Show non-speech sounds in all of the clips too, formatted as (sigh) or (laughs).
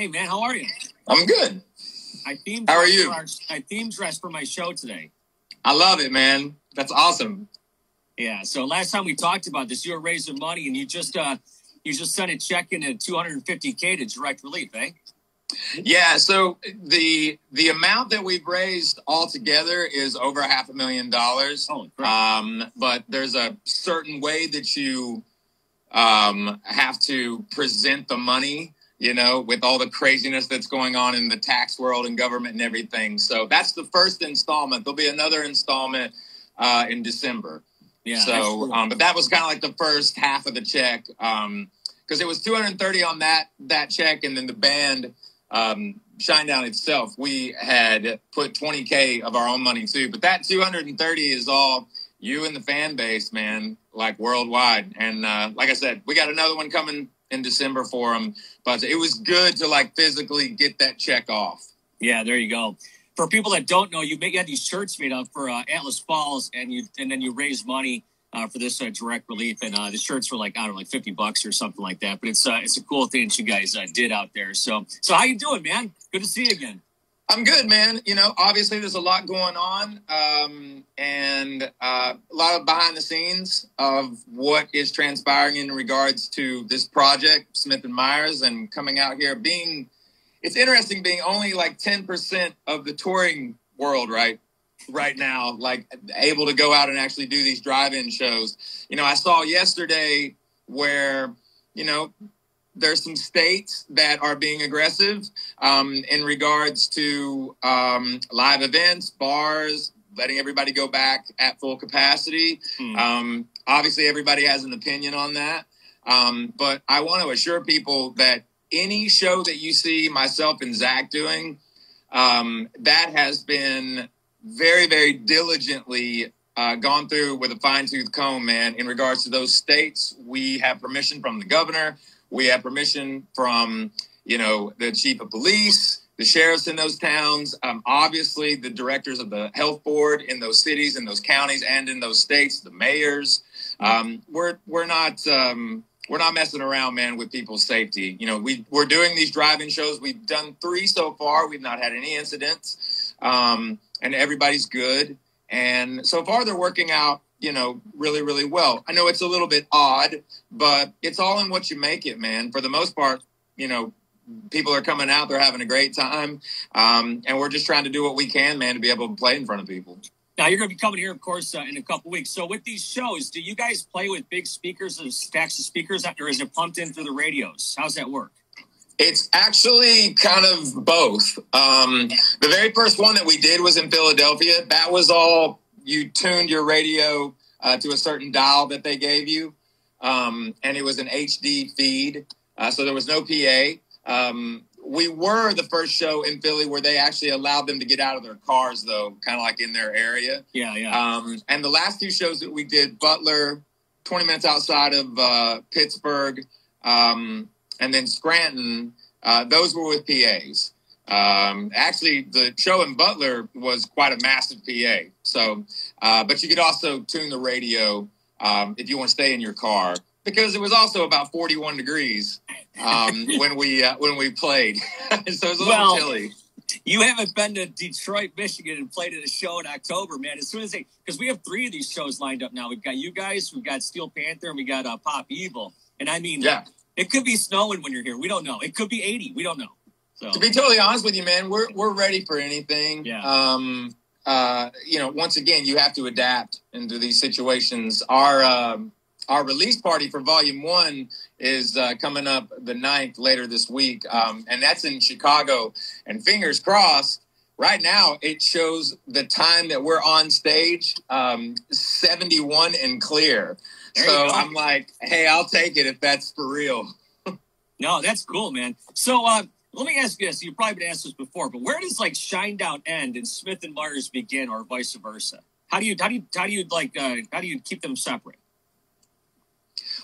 Hey, man, how are you? I'm good. I themed How are you? our- I themed dress for my show today. I love it, man. That's awesome. Yeah. So last time we talked about this, you were raising money, and you just uh, you just sent a check in at 250k to Direct Relief, eh? Yeah. So the the amount that we've raised altogether is over half a million dollars. Oh. Um, but there's a certain way that you um, have to present the money, you know, with all the craziness that's going on in the tax world and government and everything. So that's the first installment. There'll be another installment uh, in December. yeah. so, um, but that was kind of like the first half of the check because it was 230 on that that check, and then the band um, Shinedown itself, we had put 20k of our own money too. But that 230 is all you and the fan base, man, like worldwide. And uh, like I said, we got another one coming in December for him. But it was good to like physically get that check off. yeah, there you go. For people that don't know, you make you had these shirts made up for uh, Atlas Falls, and you and then you raise money uh, for this uh, Direct Relief, and uh, the shirts were like I don't know, like 50 bucks or something like that. But it's uh, it's a cool thing that you guys uh, did out there. So so how you doing, man? Good to see you again. I'm good, man. You know, obviously there's a lot going on, um, and uh, a lot of behind the scenes of what is transpiring in regards to this project, Smith and Myers, and coming out here being. It's interesting being only like 10% of the touring world, right? Right now, like able to go out and actually do these drive-in shows. You know, I saw yesterday where you know there's some states that are being aggressive um, in regards to um, live events, bars, letting everybody go back at full capacity. Hmm. Um, obviously, everybody has an opinion on that. Um, but I want to assure people that any show that you see myself and Zach doing, um, that has been very, very diligently uh, gone through with a fine tooth comb, man. In regards to those states, we have permission from the governor. We have permission from, you know, the chief of police, the sheriffs in those towns, um, obviously the directors of the health board in those cities, in those counties, and in those states, the mayors. Um, we're we're not um, we're not messing around, man, with people's safety. You know, we we're doing these drive-in shows. We've done three so far. We've not had any incidents, um, and everybody's good. And so far, they're working out. You know, really, really well. I know it's a little bit odd, but it's all in what you make it, man. For the most part, you know, people are coming out. They're having a great time, um, and we're just trying to do what we can, man, to be able to play in front of people. Now you're going to be coming here, of course, uh, in a couple weeks. So with these shows, do you guys play with big speakers and stacks of speakers, or is it pumped in through the radios? How's that work? It's actually kind of both. Um, the very first one that we did was in Philadelphia. That was all you tuned your radio uh, to a certain dial that they gave you, um, and it was an HD feed, uh, so there was no PA. Um, we were the first show in Philly where they actually allowed them to get out of their cars, though, kind of like in their area. Yeah, yeah. Um, and the last two shows that we did, Butler, 20 minutes outside of uh, Pittsburgh, um, and then Scranton, uh, those were with PAs. Um, actually, the show in Butler was quite a massive PA. So, uh, but you could also tune the radio um, if you want to stay in your car because it was also about 41 degrees um, (laughs) when we uh, when we played. (laughs) so it was a little Well, chilly. you haven't been to Detroit, Michigan, and played at a show in October, man. As soon as they, because we have three of these shows lined up now. We've got you guys, we've got Steel Panther, and we got uh, Pop Evil. And I mean, Yeah. it could be snowing when you're here. We don't know. It could be 80. We don't know. So To be totally honest with you, man, we're we're ready for anything. Yeah. Um. Uh. You know, once again, you have to adapt into these situations. Our um, our release party for Volume One is uh, coming up the 9th later this week, um, and that's in Chicago. And fingers crossed. Right now, it shows the time that we're on stage, um, 71 and clear. There so. I'm like, hey, I'll take it if that's for real. (laughs) No, that's cool, man. So uh, let me ask you this. You've probably been asked this before, but where does like Shinedown end and Smith and Myers begin, or vice versa? How do you how do you how do you like uh, how do you keep them separate?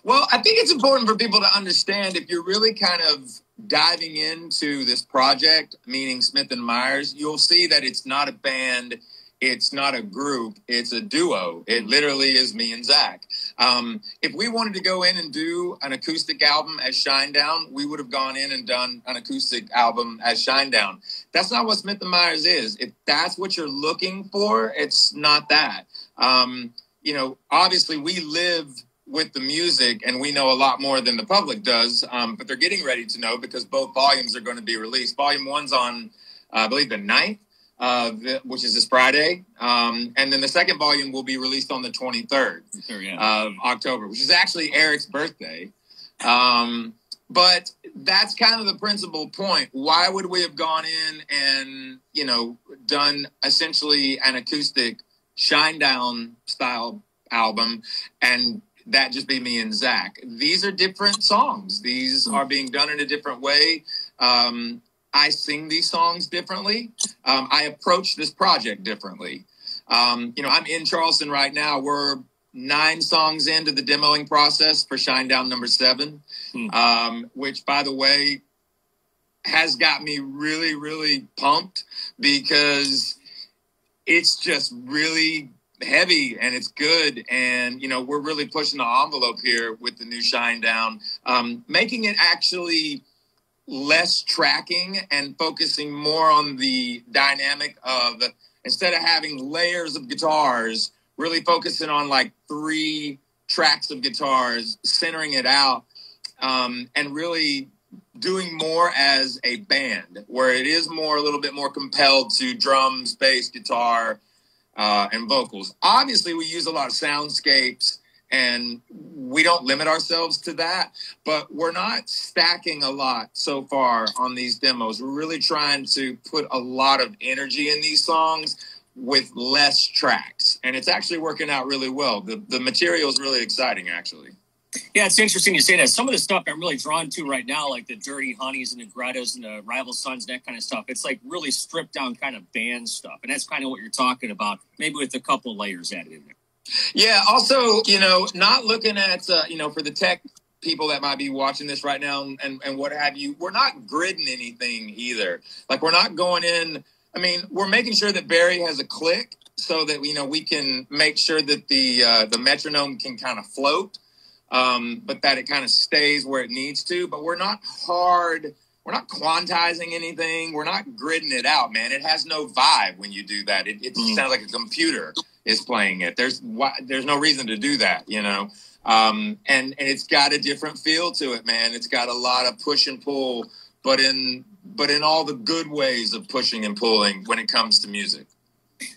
Well, I think it's important for people to understand if you're really kind of diving into this project, meaning Smith and Myers, you'll see that it's not a band it's not a group, it's a duo. It literally is me and Zach. Um, if we wanted to go in and do an acoustic album as Shinedown, we would have gone in and done an acoustic album as Shinedown. That's not what Smith and Myers is. If that's what you're looking for, it's not that. Um, you know, obviously we live with the music and we know a lot more than the public does, um, but they're getting ready to know because both volumes are going to be released. Volume one's on, uh, I believe, the 9th uh, which is this Friday. Um, and then the second volume will be released on the 23rd yeah. of October, which is actually Eric's birthday. Um, but that's kind of the principal point. Why would we have gone in and, you know, done essentially an acoustic Shinedown style album and that just be me and Zach? These are different songs. These are being done in a different way. Um, I sing these songs differently. Um, I approach this project differently. Um, you know, I'm in Charleston right now. We're nine songs into the demoing process for Shinedown number seven, hmm. um, which, by the way, has got me really, really pumped because it's just really heavy and it's good. And, you know, we're really pushing the envelope here with the new Shinedown, um, making it actually less tracking and focusing more on the dynamic of instead of having layers of guitars, really focusing on like three tracks of guitars, centering it out, um, and really doing more as a band where it is more a little bit more compelled to drums, bass, guitar, uh, and vocals. Obviously, we use a lot of soundscapes and we don't limit ourselves to that but we're not stacking a lot so far on these demos we're really trying to put a lot of energy in these songs with less tracks and it's actually working out really well the, the material is really exciting actually yeah, it's interesting you say that. Some of the stuff I'm really drawn to right now, like the Dirty Honeys and the Gretas and the Rival Sons, that kind of stuff, it's like really stripped down kind of band stuff. And that's kind of what you're talking about, maybe with a couple layers added in there. Yeah. Also, you know, not looking at, uh, you know, for the tech people that might be watching this right now and, and what have you, we're not gridding anything either. Like we're not going in. I mean, we're making sure that Barry has a click so that, you know, we can make sure that the, uh, the metronome can kind of float, um, but that it kind of stays where it needs to. But we're not hard. We're not quantizing anything. We're not gridding it out, man. It has no vibe when you do that. It, it mm. sounds like a computer is playing it. There's there's no reason to do that, you know. Um, and and it's got a different feel to it, man. It's got a lot of push and pull, but in but in all the good ways of pushing and pulling when it comes to music.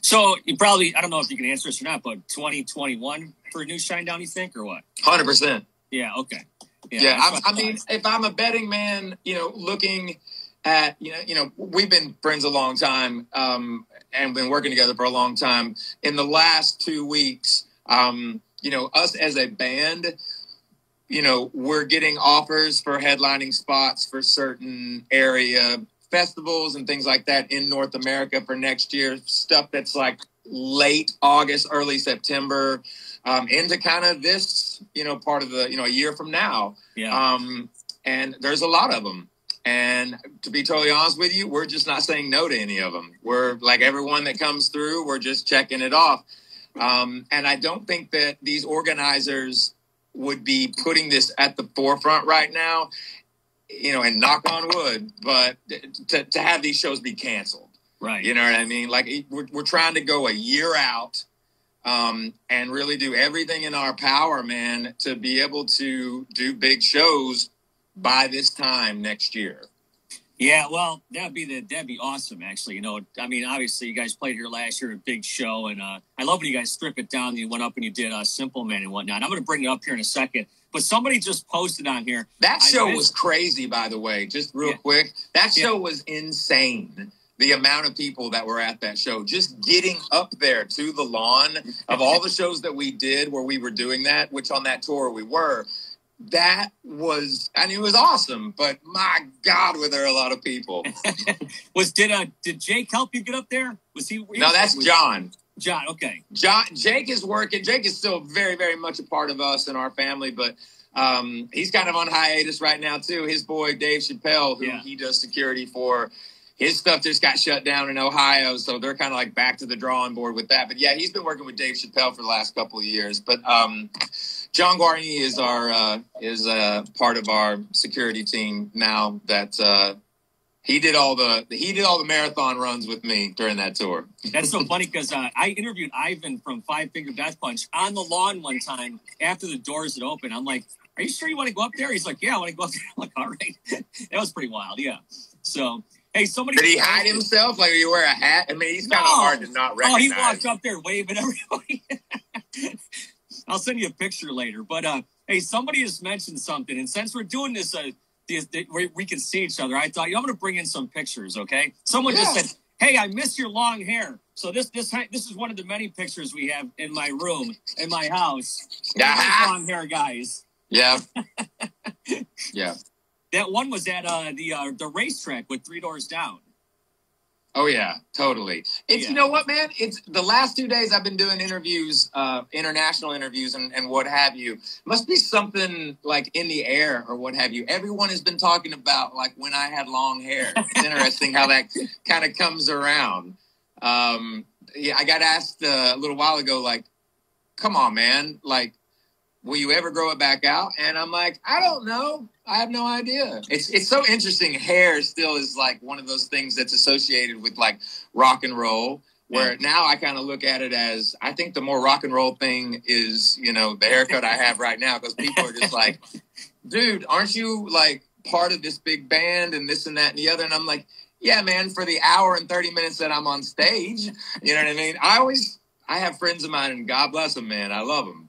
So you probably I don't know if you can answer this or not, but 2021 for a new Shinedown, you think, or what? Hundred percent. Yeah. Okay. Yeah. yeah I mean, if I'm a betting man, you know, looking at you know, you know, we've been friends a long time. Um, and been working together for a long time. In the last two weeks, um, you know, us as a band, you know, we're getting offers for headlining spots for certain area festivals and things like that in North America for next year. Stuff that's like late August, early September, um, into kind of this, you know, part of the, you know, a year from now. Yeah. Um, and there's a lot of them. And to be totally honest with you, we're just not saying no to any of them. We're like everyone that comes through, we're just checking it off. Um, and I don't think that these organizers would be putting this at the forefront right now, you know, and knock on wood, but to, to have these shows be canceled. Right. You know what I mean? Like we're, we're trying to go a year out um, and really do everything in our power, man, to be able to do big shows by this time next year. Yeah, well, that'd be the that'd be awesome. Actually, you know, I mean, obviously, you guys played here last year, a big show, and uh, I love when you guys strip it down. You went up and you did uh, Simple Man and whatnot. I'm going to bring it up here in a second, but somebody just posted on here. That show was crazy, by the way. Just real yeah. quick, that show yeah. was insane. The amount of people that were at that show, just getting up there to the lawn of all the shows that we did where we were doing that, which on that tour we were that was I mean it was awesome, but my God, were there a lot of people? (laughs) was did uh did Jake help you get up there? Was he? No, that's John. John, okay. John Jake is working. Jake is still very, very much a part of us and our family, but um, he's kind of on hiatus right now too. His boy Dave Chappelle, who yeah. he does security for, his stuff just got shut down in Ohio, so they're kind of like back to the drawing board with that. But yeah, he's been working with Dave Chappelle for the last couple of years. But um, John Guarney is our uh, is uh, part of our security team now. That uh, he did all the he did all the marathon runs with me during that tour. That's so (laughs) funny because uh, I interviewed Ivan from Five Finger Death Punch on the lawn one time after the doors had opened. I'm like, "Are you sure you want to go up there?" He's like, "Yeah, I want to go up there." (laughs) I'm like, "All right." (laughs) that was pretty wild. Yeah. So Hey, somebody did he hide himself? Like you wear a hat? I mean, he's kind of hard to not recognize. Oh, he walked up there waving (laughs) everybody. I'll send you a picture later. But uh, hey, somebody has mentioned something, and since we're doing this, uh, this, we, we can see each other. I thought, I'm going to bring in some pictures. Okay, someone yeah. just said, "Hey, I miss your long hair." So this this this is one of the many pictures we have in my room in my house. (laughs) Yeah, long hair guys. Yeah. (laughs) yeah. That one was at uh, the uh, the racetrack with Three Doors Down. Oh yeah, totally. It's yeah. you know what, man. It's the last two days I've been doing interviews, uh, international interviews, and, and what have you. Must be something like in the air or what have you. Everyone has been talking about like when I had long hair. It's interesting how that (laughs) kind of comes around. Um, yeah, I got asked uh, a little while ago, like, "Come on, man! Like, will you ever grow it back out? And I'm like, I don't know. I have no idea. It's it's so interesting. Hair still is like one of those things that's associated with like rock and roll. Where mm. now I kind of look at it as I think the more rock and roll thing is, you know, the haircut I have right now because people are just like, dude, aren't you like part of this big band and this and that and the other? And I'm like, yeah, man, for the hour and 30 minutes that I'm on stage, you know what I mean? I always, I have friends of mine and God bless them, man. I love them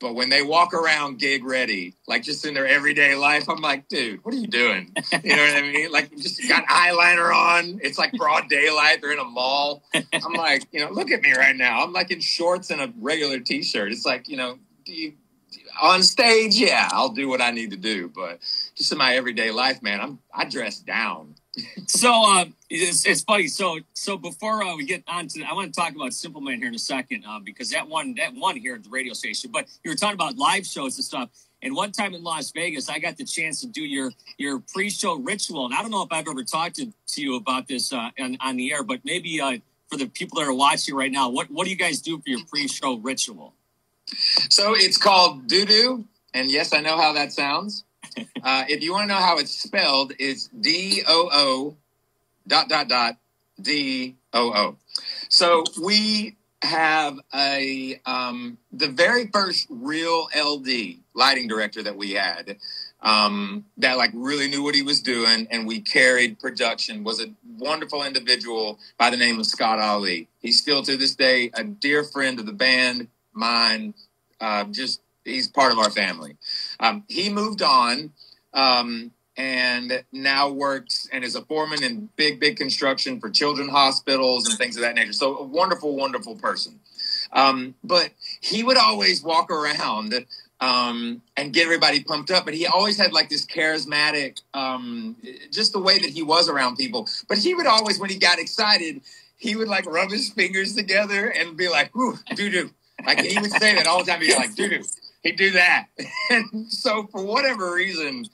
but when they walk around gig ready, like just in their everyday life, I'm like, dude, what are you doing? You know what I mean? Like, just got eyeliner on. It's like broad daylight. They're in a mall. I'm like, you know, look at me right now. I'm like in shorts and a regular t-shirt. It's like, you know, you, on stage, yeah, I'll do what I need to do. But just in my everyday life, man, I'm I dress down so uh, it's, it's funny. So so before uh, we get on to, I want to talk about Simple Man here in a second uh, because that one that one here at the radio station. But you were talking about live shows and stuff. And one time in Las Vegas, I got the chance to do your your pre-show ritual. And I don't know if I've ever talked to, to you about this uh, on, on the air, but maybe uh, for the people that are watching right now, what what do you guys do for your pre-show ritual? So it's called doo doo, and yes, I know how that sounds. Uh, if you want to know how it's spelled, it's D O O dot dot dot D O O. So we have a um, the very first real LD lighting director that we had um, that like really knew what he was doing, and we carried production. Was a wonderful individual by the name of Scott Ali. He's still to this day a dear friend of the band, mine. Uh, just he's part of our family. Um, he moved on um, and now works and is a foreman in big, big construction for children hospitals and things of that nature. So a wonderful, wonderful person. Um, but he would always walk around um, and get everybody pumped up. But he always had like this charismatic, um, just the way that he was around people. But he would always, when he got excited, he would like rub his fingers together and be like, "Ooh, doo doo." Like he would say that all the time. He'd be like, "Doo doo." He'd do that. (laughs) and so for whatever reason,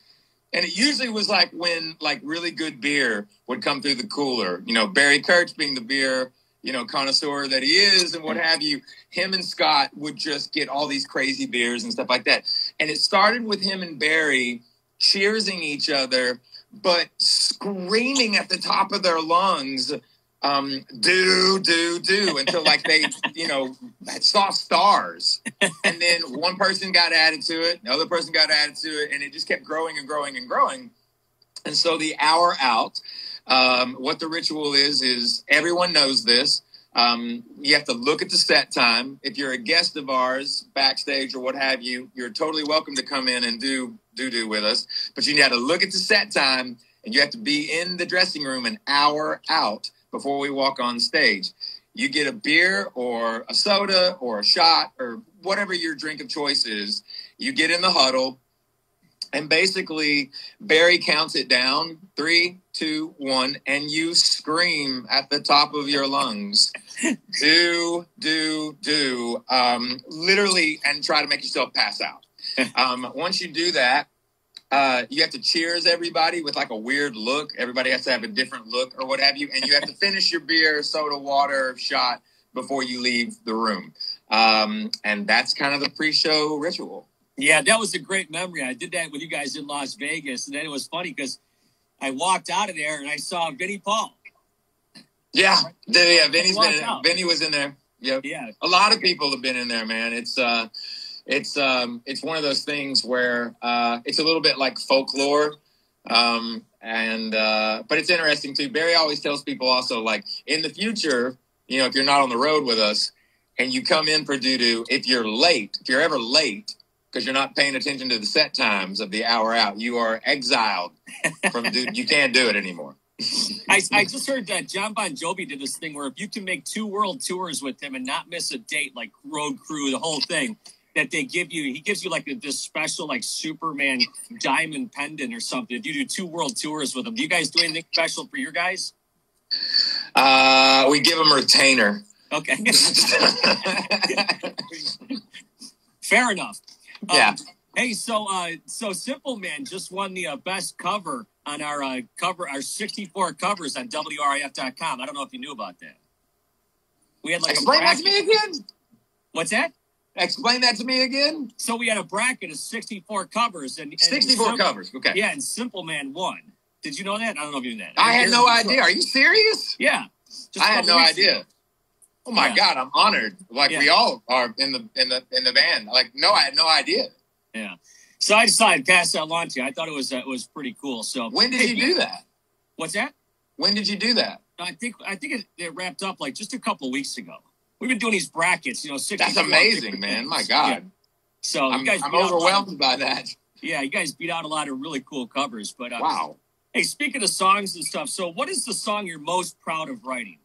and it usually was like when like really good beer would come through the cooler. You know, Barry Kerch being the beer, you know, connoisseur that he is and what have you. Him and Scott would just get all these crazy beers and stuff like that. And it started with him and Barry cheersing each other, but screaming at the top of their lungs um, do, do, do until like they, you know, saw stars. And then one person got added to it, another person got added to it, and it just kept growing and growing and growing. And so the hour out, um, what the ritual is, is everyone knows this. Um, you have to look at the set time. If you're a guest of ours, backstage or what have you, you're totally welcome to come in and do do do with us. But you got to look at the set time, and you have to be in the dressing room an hour out before we walk on stage. You get a beer or a soda or a shot or whatever your drink of choice is. You get in the huddle, and basically Barry counts it down three, two, one, and you scream at the top of your lungs, (laughs) do, do, do, um, literally, and try to make yourself pass out. (laughs) Um, once you do that, uh, you have to cheers everybody with like a weird look. Everybody has to have a different look or what have you, and you have to finish your beer, soda, water, shot before you leave the room. Um, and that's kind of the pre-show ritual. Yeah, that was a great memory. I did that with you guys in Las Vegas, and then it was funny because I walked out of there and I saw Vinnie Paul. Yeah, yeah, Vinnie's been in, Vinnie was in there. Yep. Yeah, a lot of people have been in there, man. It's uh, it's um, it's one of those things where uh, it's a little bit like folklore. Um, and uh, but it's interesting too. Barry always tells people also like in the future, you know, if you're not on the road with us and you come in doo, if you're late, if you're ever late, because you're not paying attention to the set times of the hour out. You are exiled from dude. You can't do it anymore. (laughs) I, I just heard that Jon Bon Jovi did this thing where if you can make two world tours with him and not miss a date, like road crew, the whole thing, that they give you, he gives you like this special like Superman diamond pendant or something. If you do two world tours with him, do you guys do anything special for your guys? Uh, we give him a retainer. Okay. (laughs) Fair enough. Yeah. Um, hey, so uh, so Simple Man just won the uh, best cover on our uh, cover, our 64 covers on WRIF.com. I don't know if you knew about that. We had like explain that to me again. What's that? Explain that to me again. So we had a bracket of 64 covers and, and 64 Simple, covers. Okay. Yeah, and Simple Man won. Did you know that? I don't know if you knew that. I, I had no idea. Are you serious? Yeah. I had no idea. Ago. Oh my yeah. god, I'm honored. Like yeah. we all are in the in the in the band. Like no, I had no idea. Yeah. So I decided to pass that along to you. I thought it was uh, it was pretty cool. So when did you do that? What's that? When did you do that? I think I think it, it wrapped up like just a couple weeks ago. We've been doing these brackets, you know. six. That's amazing, man. My God. Yeah. So I'm, I'm overwhelmed by that. Yeah, you guys beat out a lot of really cool covers. But uh, wow. Hey, speaking of songs and stuff, so what is the song you're most proud of writing?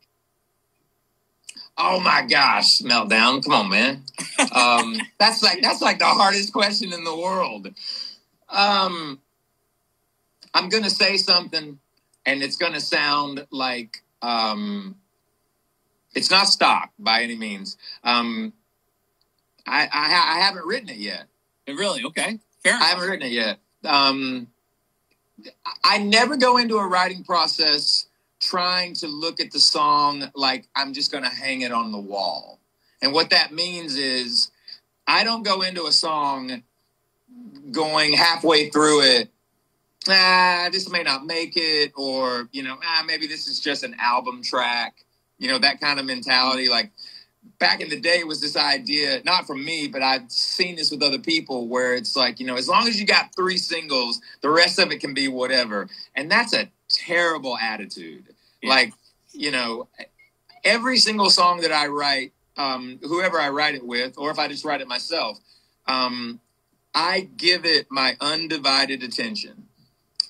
Oh my gosh, meltdown! Come on, man. Um, (laughs) that's like that's like the hardest question in the world. Um, I'm gonna say something, and it's gonna sound like um, it's not stock by any means. Um, I, I, I haven't written it yet. Really? Okay. Fair. Enough. I haven't written it yet. Um, I never go into a writing process trying to look at the song like I'm just going to hang it on the wall. And what that means is I don't go into a song going halfway through it, ah, this may not make it, or, you know, ah, maybe this is just an album track, you know, that kind of mentality. Like back in the day, it was this idea, not from me, but I've seen this with other people where it's like, you know, as long as you got three singles, the rest of it can be whatever. And that's a terrible attitude. Yeah. Like, you know, every single song that I write, um, whoever I write it with, or if I just write it myself, um, I give it my undivided attention.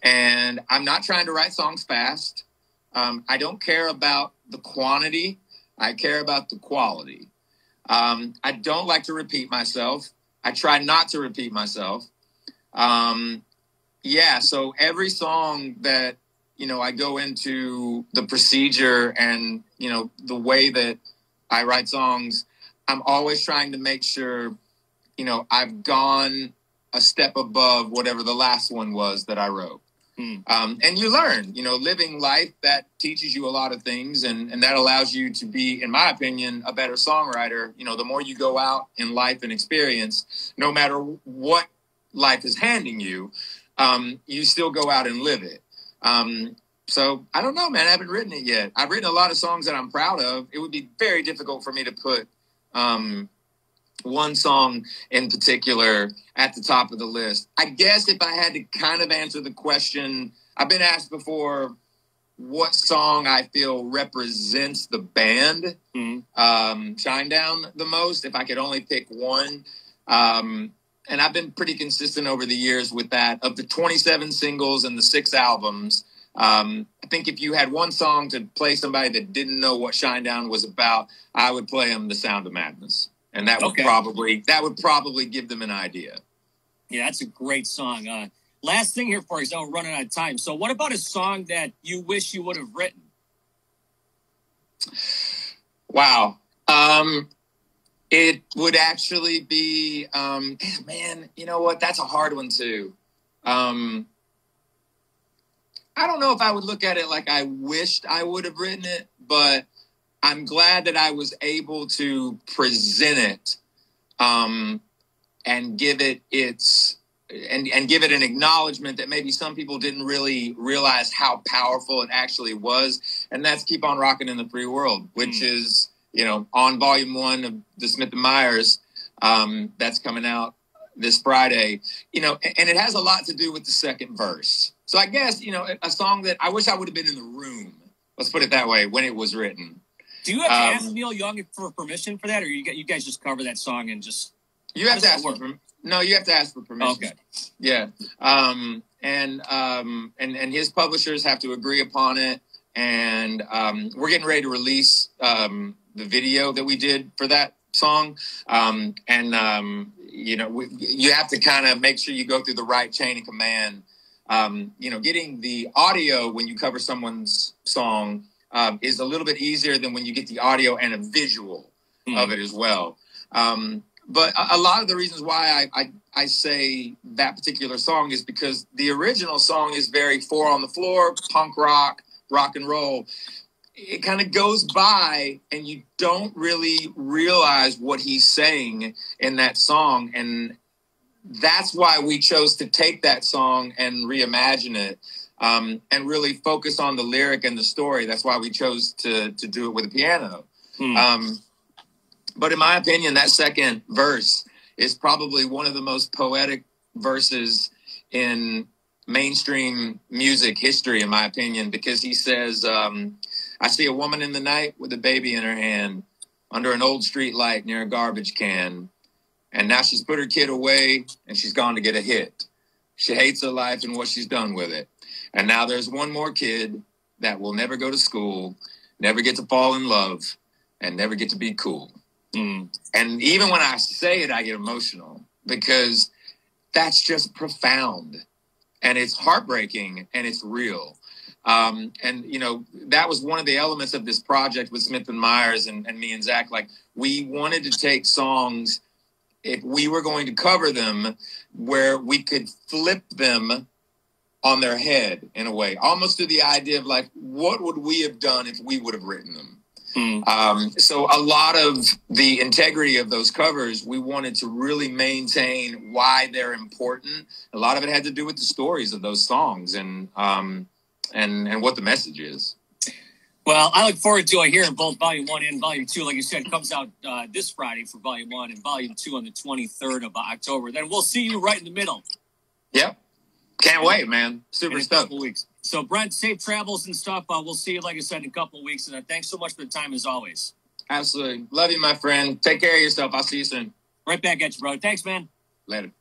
And I'm not trying to write songs fast. Um, I don't care about the quantity. I care about the quality. Um, I don't like to repeat myself. I try not to repeat myself. Um, yeah, so every song that you know, I go into the procedure and, you know, the way that I write songs, I'm always trying to make sure, you know, I've gone a step above whatever the last one was that I wrote. Hmm. Um, and you learn, you know, living life that teaches you a lot of things and, and that allows you to be, in my opinion, a better songwriter. You know, the more you go out in life and experience, no matter what life is handing you, um, you still go out and live it. Um, so I don't know, man. I haven't written it yet. I've written a lot of songs that I'm proud of. It would be very difficult for me to put um, one song in particular at the top of the list. I guess if I had to kind of answer the question, I've been asked before what song I feel represents the band, mm-hmm. um, Shinedown, the most. If I could only pick one. Um, and I've been pretty consistent over the years with that. Of the 27 singles and the six albums, um, I think if you had one song to play somebody that didn't know what Shinedown was about, I would play them "The Sound of Madness," and that would okay. probably that would probably give them an idea. Yeah, that's a great song. Uh, last thing here for you, so we're running out of time. So, what about a song that you wish you would have written? Wow. Um, it would actually be, um, man, you know what? That's a hard one too. Um, I don't know if I would look at it like I wished I would have written it, but I'm glad that I was able to present it um, and give it its and and give it an acknowledgement that maybe some people didn't really realize how powerful it actually was, and that's "Keep on Rocking in the Free World," which mm. is you know on volume one of the Smith and Myers. Um, that's coming out this Friday. You know, and it has a lot to do with the second verse. So I guess you know a song that I wish I would have been in the room. Let's put it that way when it was written. Do you have to um, ask Neil Young for permission for that, or you you guys just cover that song and just? You have to ask for no. You have to ask for permission. Okay. Yeah. Um, and um, and and his publishers have to agree upon it, and um, we're getting ready to release um, the video that we did for that song, um, and um, you know we, you have to kind of make sure you go through the right chain of command. Um, you know, getting the audio when you cover someone's song um, is a little bit easier than when you get the audio and a visual mm. of it as well. Um, but a, a, lot of the reasons why I, I, I say that particular song is because the original song is very four on the floor, punk rock, rock and roll. It kind of goes by, and you don't really realize what he's saying in that song. And that's why we chose to take that song and reimagine it um, and really focus on the lyric and the story. That's why we chose to to do it with a piano. Hmm. Um, but in my opinion, that second verse is probably one of the most poetic verses in mainstream music history, in my opinion, because he says, um, "I see a woman in the night with a baby in her hand." Under an old street light near a garbage can. And now she's put her kid away and she's gone to get a hit. She hates her life and what she's done with it. And now there's one more kid that will never go to school, never get to fall in love, and never get to be cool. Mm. And even when I say it, I get emotional because that's just profound and it's heartbreaking and it's real. Um, and you know that was one of the elements of this project with Smith and Myers and, and me and Zach. Like we wanted to take songs if we were going to cover them where we could flip them on their head in a way, almost to the idea of like, what would we have done if we would have written them? Mm. Um, so a lot of the integrity of those covers, we wanted to really maintain why they're important. A lot of it had to do with the stories of those songs and um, and and what the message is. Well, I look forward to hearing both Volume One and Volume Two. Like you said, comes out uh, this Friday for Volume One and Volume Two on the twenty third of October. Then we'll see you right in the middle. Yep. Can't wait, man. Super in stoked. weeks. So, Brent, safe travels and stuff. Uh, we'll see you, like I said, in a couple of weeks. And uh, thanks so much for the time, as always. Absolutely. Love you, my friend. Take care of yourself. I'll see you soon. Right back at you, bro. Thanks, man. Later.